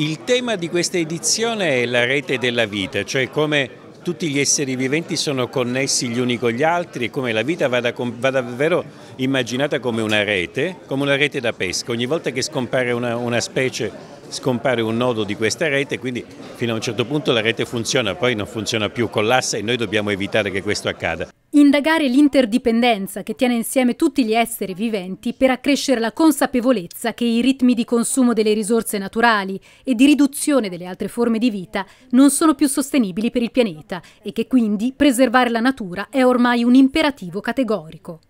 Il tema di questa edizione è la rete della vita, cioè come tutti gli esseri viventi sono connessi gli uni con gli altri e come la vita vada, vada davvero immaginata come una rete, come una rete da pesca. Ogni volta che scompare una, una specie scompare un nodo di questa rete, quindi fino a un certo punto la rete funziona, poi non funziona più, collassa e noi dobbiamo evitare che questo accada. Indagare l'interdipendenza che tiene insieme tutti gli esseri viventi per accrescere la consapevolezza che i ritmi di consumo delle risorse naturali e di riduzione delle altre forme di vita non sono più sostenibili per il pianeta e che quindi preservare la natura è ormai un imperativo categorico.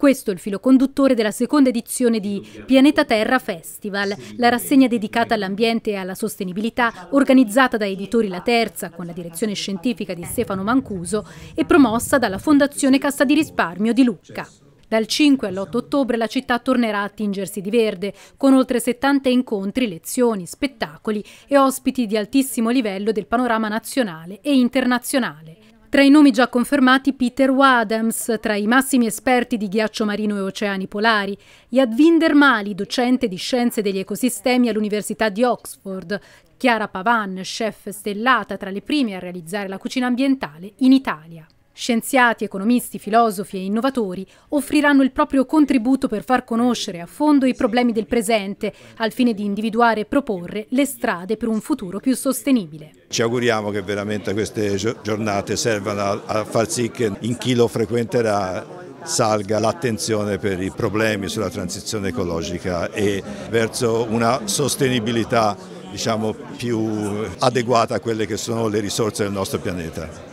Questo è il filo conduttore della seconda edizione di Pianeta Terra Festival, la rassegna dedicata all'ambiente e alla sostenibilità, organizzata da Editori La Terza con la direzione scientifica di Stefano Mancuso e promossa dalla Fondazione Cassa di Risparmio di Lucca. Dal 5 all'8 ottobre la città tornerà a tingersi di verde, con oltre 70 incontri, lezioni, spettacoli e ospiti di altissimo livello del panorama nazionale e internazionale. Tra i nomi già confermati Peter Wadams, tra i massimi esperti di ghiaccio marino e oceani polari, Yadvinder Mali, docente di scienze degli ecosistemi all'Università di Oxford, Chiara Pavan, chef stellata tra le prime a realizzare la cucina ambientale in Italia. Scienziati, economisti, filosofi e innovatori offriranno il proprio contributo per far conoscere a fondo i problemi del presente, al fine di individuare e proporre le strade per un futuro più sostenibile. Ci auguriamo che veramente queste giornate servano a far sì che in chi lo frequenterà salga l'attenzione per i problemi sulla transizione ecologica e verso una sostenibilità diciamo, più adeguata a quelle che sono le risorse del nostro pianeta.